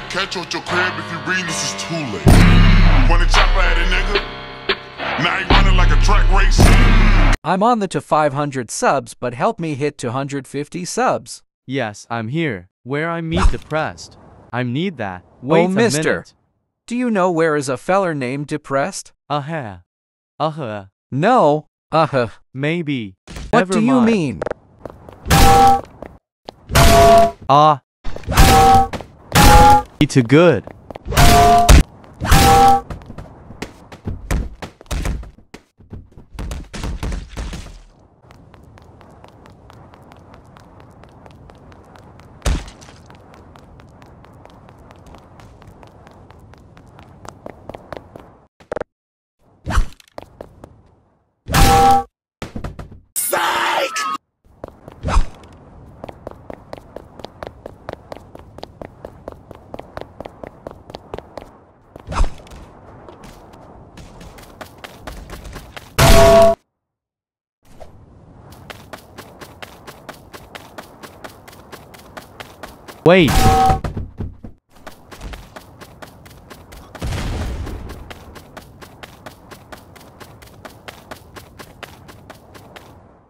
late, catch you at your crib if you reading this is too late. Wanna chop at it, nigga? Now you running like a track race. I'm on the to 500 subs, but help me hit 250 subs. Yes, I'm here. Where I meet depressed. I need that. Wait oh, a mister. minute. Do you know where is a feller named Depressed? Uh-huh. Uh-huh. No. Uh-huh. Maybe. What Never do you mean? Ah. It's too good. Wait.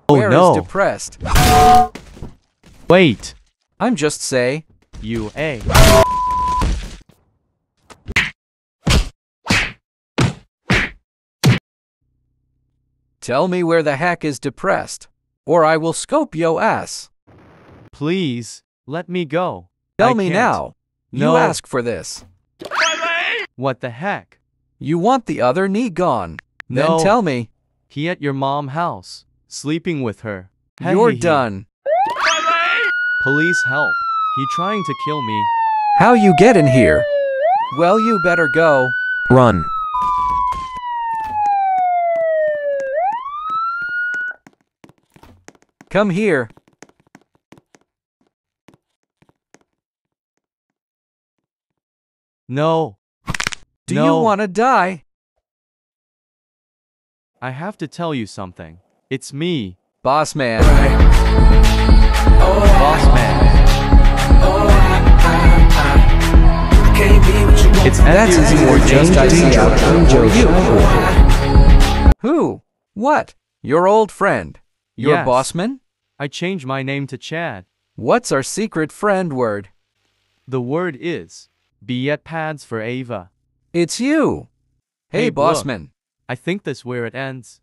Oh Where is no. Depressed? Wait. I'm just say. You A. Tell me where the heck is Depressed. Or I will scope yo ass. Please, let me go. Tell I me can't. now. No. You ask for this. What the heck? You want the other knee gone. No. Then No. tell me. He at your mom house, sleeping with her. You're Hey, done. Police help. He trying to kill me. How you get in here? Well, you better go. Run. Come here. No. Do No. you want to die? I have to tell you something. It's me, Boss man. boss man. It's That's easy. or Or just Danger. Who? What? Your old friend. Your Yes. bossman? I changed my name to Chad. What's our secret friend word? The word is be at pads for Ava. It's you. Hey, Hey, bossman. I think this where it ends.